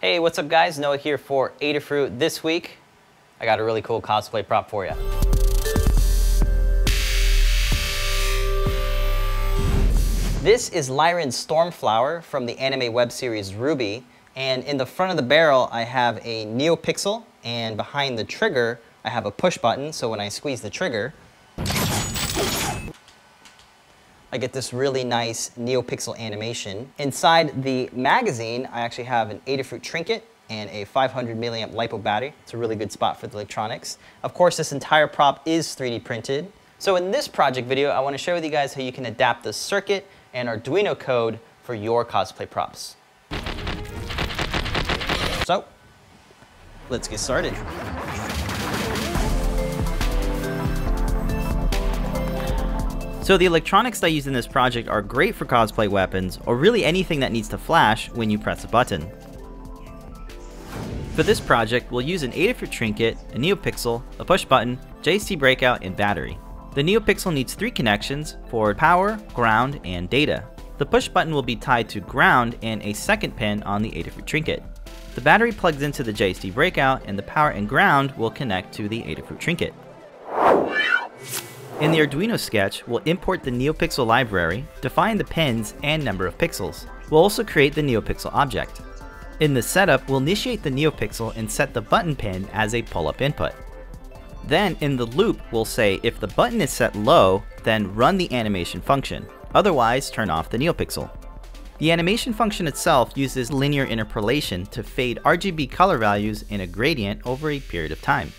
Hey, what's up guys? Noah here for Adafruit. This week, I got a really cool cosplay prop for you. This is Lie Ren Stormflower from the anime web series RWBY, and in the front of the barrel I have a NeoPixel, and behind the trigger I have a push button, so when I squeeze the trigger, I get this really nice NeoPixel animation. Inside the magazine, I actually have an Adafruit trinket and a 500 milliamp LiPo battery. It's a really good spot for the electronics. Of course, this entire prop is 3D printed. So in this project video, I want to share with you guys how you can adapt the circuit and Arduino code for your cosplay props. So, let's get started. So the electronics I use in this project are great for cosplay weapons, or really anything that needs to flash when you press a button. For this project, we'll use an Adafruit trinket, a NeoPixel, a push button, JST breakout, and battery. The NeoPixel needs three connections for power, ground, and data. The push button will be tied to ground and a second pin on the Adafruit trinket. The battery plugs into the JST breakout and the power and ground will connect to the Adafruit trinket. In the Arduino sketch, we'll import the NeoPixel library, define the pins and number of pixels. We'll also create the NeoPixel object. In the setup, we'll initiate the NeoPixel and set the button pin as a pull-up input. Then in the loop, we'll say if the button is set low, then run the animation function. Otherwise, turn off the NeoPixel. The animation function itself uses linear interpolation to fade RGB color values in a gradient over a period of time.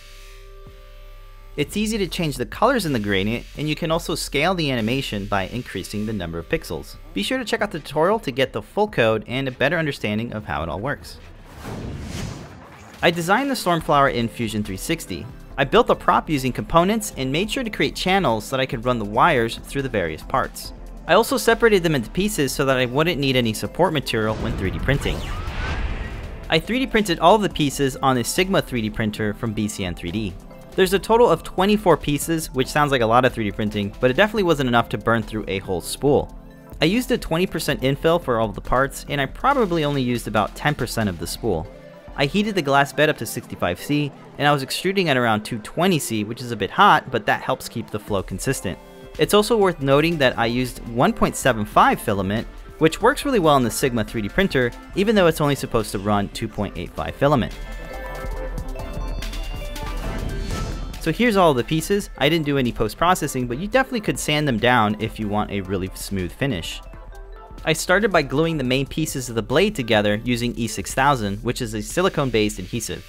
It's easy to change the colors in the gradient, and you can also scale the animation by increasing the number of pixels. Be sure to check out the tutorial to get the full code and a better understanding of how it all works. I designed the Stormflower in Fusion 360. I built the prop using components and made sure to create channels so that I could run the wires through the various parts. I also separated them into pieces so that I wouldn't need any support material when 3D printing. I 3D printed all of the pieces on a Sigma 3D printer from BCN 3D. There's a total of 24 pieces, which sounds like a lot of 3D printing, but it definitely wasn't enough to burn through a whole spool. I used a 20% infill for all the parts, and I probably only used about 10% of the spool. I heated the glass bed up to 65C, and I was extruding at around 220C, which is a bit hot, but that helps keep the flow consistent. It's also worth noting that I used 1.75 filament, which works really well in the Sigma 3D printer, even though it's only supposed to run 2.85 filament. So here's all the pieces. I didn't do any post-processing, but you definitely could sand them down if you want a really smooth finish. I started by gluing the main pieces of the blade together using E6000, which is a silicone-based adhesive.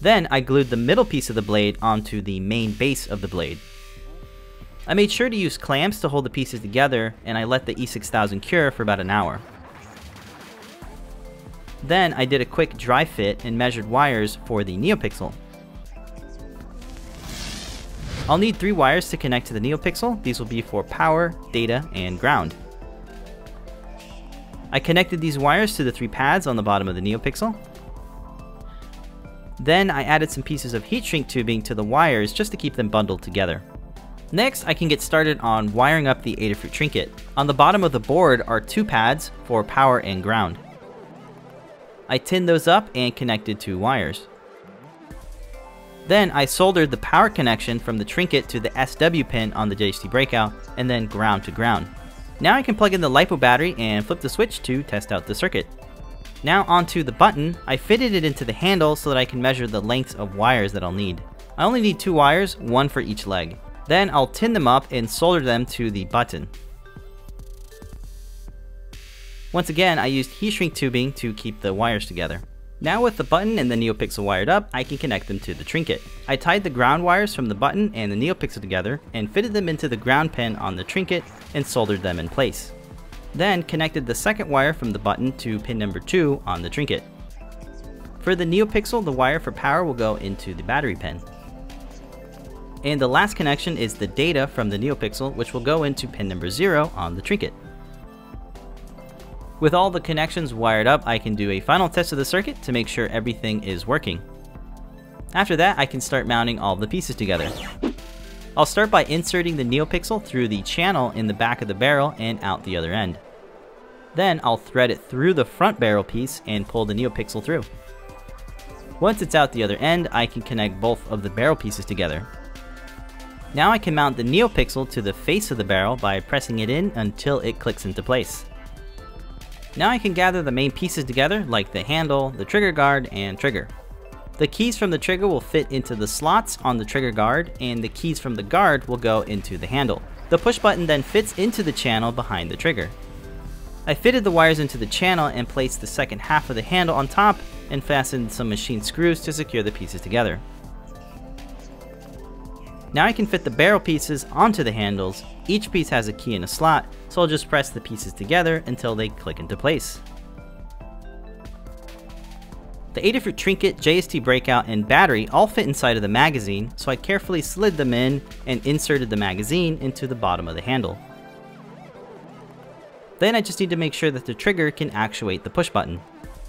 Then I glued the middle piece of the blade onto the main base of the blade. I made sure to use clamps to hold the pieces together, and I let the E6000 cure for about an hour. Then I did a quick dry fit and measured wires for the NeoPixel. I'll need three wires to connect to the NeoPixel. These will be for power, data, and ground. I connected these wires to the three pads on the bottom of the NeoPixel. Then I added some pieces of heat shrink tubing to the wires just to keep them bundled together. Next, I can get started on wiring up the Adafruit trinket. On the bottom of the board are two pads for power and ground. I tinned those up and connected two wires. Then I soldered the power connection from the trinket to the SW pin on the JST breakout, and then ground to ground. Now I can plug in the LiPo battery and flip the switch to test out the circuit. Now onto the button, I fitted it into the handle so that I can measure the lengths of wires that I'll need. I only need two wires, one for each leg. Then I'll tin them up and solder them to the button. Once again, I used heat shrink tubing to keep the wires together. Now with the button and the NeoPixel wired up, I can connect them to the trinket. I tied the ground wires from the button and the NeoPixel together and fitted them into the ground pin on the trinket and soldered them in place. Then connected the second wire from the button to pin number 2 on the trinket. For the NeoPixel, the wire for power will go into the battery pin. And the last connection is the data from the NeoPixel, which will go into pin number 0 on the trinket. With all the connections wired up, I can do a final test of the circuit to make sure everything is working. After that, I can start mounting all the pieces together. I'll start by inserting the NeoPixel through the channel in the back of the barrel and out the other end. Then I'll thread it through the front barrel piece and pull the NeoPixel through. Once it's out the other end, I can connect both of the barrel pieces together. Now I can mount the NeoPixel to the face of the barrel by pressing it in until it clicks into place. Now I can gather the main pieces together like the handle, the trigger guard, and trigger. The keys from the trigger will fit into the slots on the trigger guard and the keys from the guard will go into the handle. The push button then fits into the channel behind the trigger. I fitted the wires into the channel and placed the second half of the handle on top and fastened some machine screws to secure the pieces together. Now I can fit the barrel pieces onto the handles. Each piece has a key in a slot, so I'll just press the pieces together until they click into place. The Adafruit Trinket, JST Breakout, and battery all fit inside of the magazine, so I carefully slid them in and inserted the magazine into the bottom of the handle. Then I just need to make sure that the trigger can actuate the push button.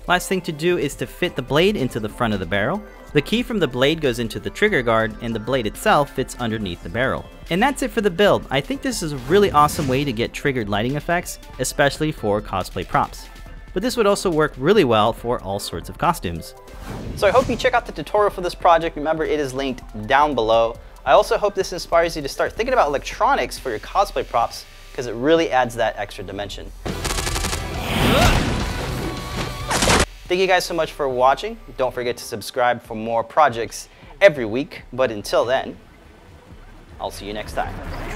Last thing to do is to fit the blade into the front of the barrel. The key from the blade goes into the trigger guard and the blade itself fits underneath the barrel. And that's it for the build. I think this is a really awesome way to get triggered lighting effects, especially for cosplay props. But this would also work really well for all sorts of costumes. So I hope you check out the tutorial for this project. Remember, it is linked down below. I also hope this inspires you to start thinking about electronics for your cosplay props because it really adds that extra dimension. Thank you guys so much for watching. Don't forget to subscribe for more projects every week. But until then, I'll see you next time.